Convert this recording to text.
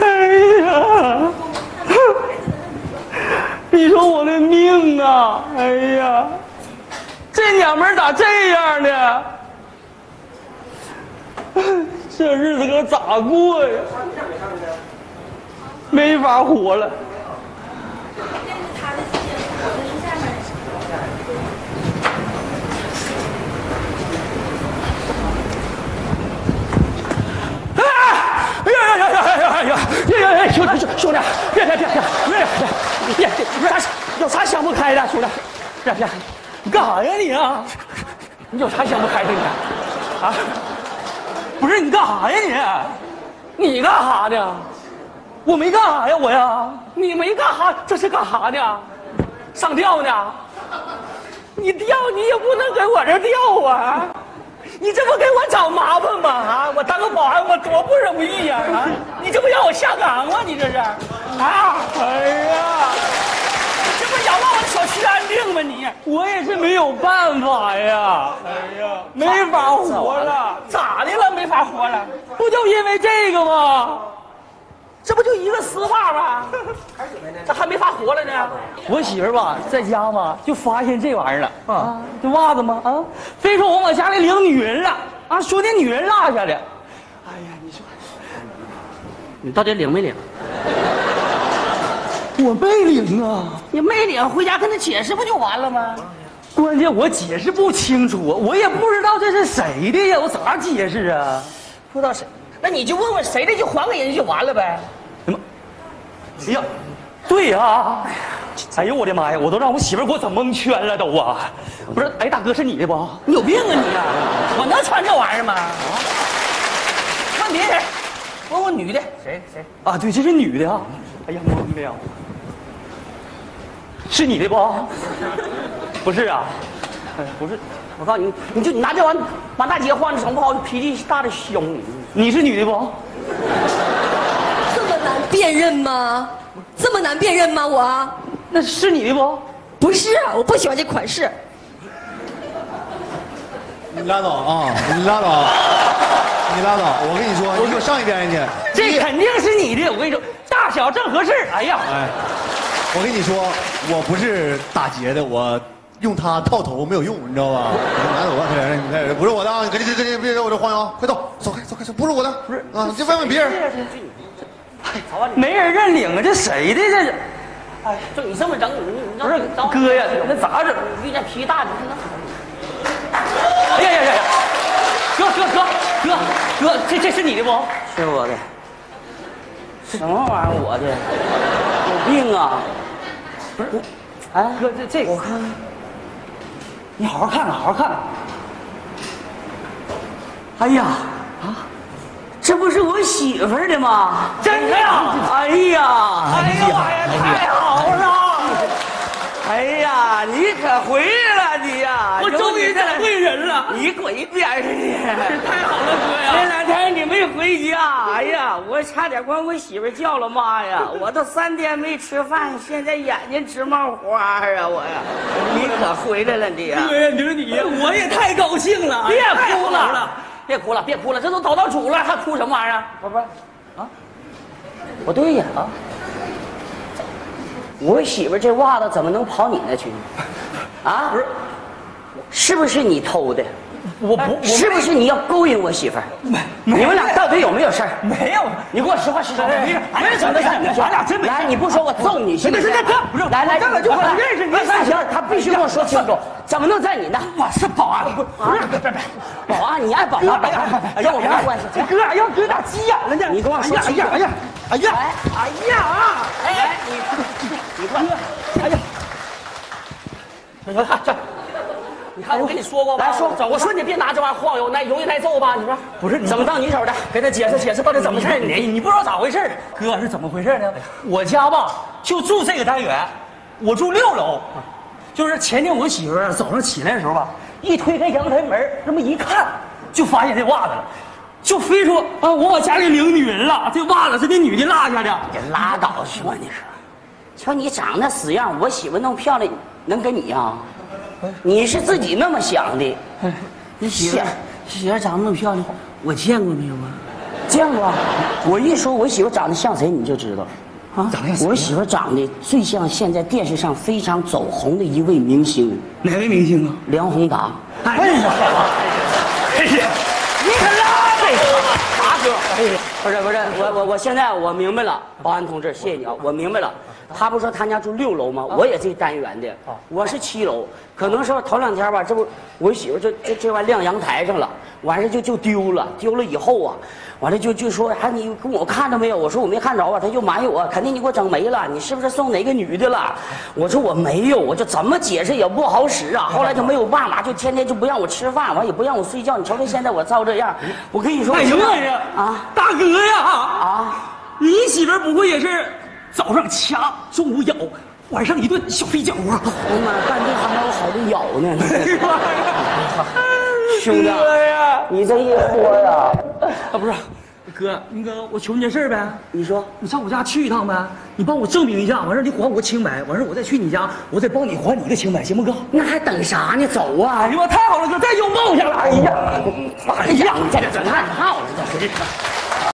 哎呀哎呀。你说我的命啊。哎呀。这娘们咋这样呢？这日子可咋过呀？没法活了。兄弟别别别别别别别别别啥有啥想不开的兄弟别别你干啥呀你呀你有啥想不开的你啊不是你干啥呀你你干啥呢我没干啥呀我呀你没干啥这是干啥呢上吊呢你吊你也不能给我这吊啊你这不给我找麻烦吗？啊，我当个保安我多不容易呀！啊，你这不让我下岗吗？你这是？啊！哎呀，你这不扰乱我的小区安定吗？你，我也是没有办法呀！哎呀，没法活了，咋的了？没法活了？不就因为这个吗？这不就一个丝袜吗？这还没法活了呢。我媳妇儿吧，在家嘛，就发现这玩意儿了啊，这袜子吗？啊，非说我往家里领女人了啊，说那女人落下的。哎呀，你说你到底领没领？我没领啊，你没领，回家跟他解释不就完了吗？关键我解释不清楚，我也不知道这是谁的呀，我咋解释啊？不知道谁，那你就问问谁的，就还给人家就完了呗。什么？哎呀，对呀、哎呦我的妈呀，我都让我媳妇给我整蒙圈了都啊！不是，哎大哥是你的不？你有病啊你呀、我能穿这玩意儿吗？啊？问别人，问问女的，谁谁？啊，对，这是女的啊！哎呀，懵的呀！是你的不？不是啊，哎，不是，我告诉你，你就你拿这玩意儿满大街晃，整不好脾气大的凶你。你是女的不？这么难辨认吗？这么难辨认吗？我那是你的不？不是啊，我不喜欢这款式。你拉倒啊！你拉倒，你拉倒！我跟你说，你给我上一边去！这肯定是你的，我跟你说，大小正合适。哎呀，哎，我跟你说，我不是打劫的，我用它套头没有用，你知道吧？拿走吧，不是我的啊！你赶紧赶紧别在我这晃悠啊！快走，走开，走开，走，不是我的，不是啊！你就问问别人。没人认领啊，这谁的这是？哎，就你这么整，你你不是哥呀，那咋整？遇见脾气大的，你哎呀呀呀呀！哥哥哥哥哥，这这是你的不？是我的。什么玩意儿？我的？有病啊！不是，哎，哥这这，我看看，你好好看看，好好看看。哎呀，啊这不是我媳妇儿的吗？真的呀！哎呀，哎呀妈呀，太好了！哎呀，你可回来了你呀！我终于找对人了。你滚一边去你！太好了，哥呀！这两天你没回家，哎呀，我差点管我媳妇儿叫了妈呀！我都三天没吃饭，现在眼睛直冒花啊！我呀，你可回来了你呀！你说你呀，我也太高兴了！别哭了，别哭了，别哭了，这都找到主了，还哭什么玩意儿？不不，啊，不对呀啊！我媳妇这袜子怎么能跑你那去呢？啊，不是，是不是你偷的？我不，我是不是你要勾引我媳妇儿？你们俩到底有没有事儿？没有。你给我实话实说，没事没什么事儿，咱俩真没事来，你不说我揍你，行不行？不是来来，我根本就不来认识你不行，他必须跟我说清楚，怎么能在你那？我是保安，不是，别别别，保安，你爱保安保安，跟我没关系。哥，哎呀，哥咋急眼了呢？你跟我说清楚。哎呀，哎呀，哎呀啊！哎，你你过来，哎呀，你看这。你看，我跟你说过吧？来说，我说你别拿这玩意儿晃悠，那容易挨揍吧？你说不是怎么到你手的？给他解释解释，到底怎么事儿？你你不知道咋回事哥是怎么回事呢？我家吧就住这个单元，我住六楼，就是前天我媳妇儿早上起来的时候吧，一推开阳台门，那么一看，就发现这袜子了，就非说啊，我往家里领女人了，这袜子是那女的落下的。你拉倒去吧，你说，瞧你长那死样，我媳妇那么漂亮，能跟你呀？你是自己那么想的？你媳妇，媳妇长得那么漂亮，我见过没有啊？见过，我一说我媳妇长得像谁，你就知道。啊，长得像谁我媳妇长得最像现在电视上非常走红的一位明星哪位明星啊？梁宏达。哎呀，哎呀，你可拉倒吧！达哥，不是不是，我我我现在我明白了，保安同志，谢谢你啊，我明白了。他不说他家住六楼吗？我也这单元的，我是七楼。可能说头两天吧，这不我媳妇这这这玩意晾阳台上了，完事就就丢了，丢了以后啊，完了就就说，哎你跟我看着没有？我说我没看着啊，他就埋怨我，肯定你给我整没了，你是不是送哪个女的了？我说我没有，我就怎么解释也不好使啊。后来就没有办法，就天天就不让我吃饭，完也不让我睡觉。你瞅瞅现在我照这样，我跟你说，哎呀我妈呀！啊大哥呀！啊！你媳妇儿不会也是早上掐，中午咬，晚上一顿小飞脚啊？哎呀妈，干这还还有好的咬呢。兄弟哥呀！你这一说呀，啊，不是，哥，那个我求你件事儿呗，你说你上我家去一趟呗，你帮我证明一下，完事儿你还我个清白，完事儿我再去你家，我再帮你还你一个清白，行不哥？那还等啥呢？走啊！哎呀妈，太好了，哥，再拥抱一下了！哎呀，哎呀，你在这整汗套了，这是。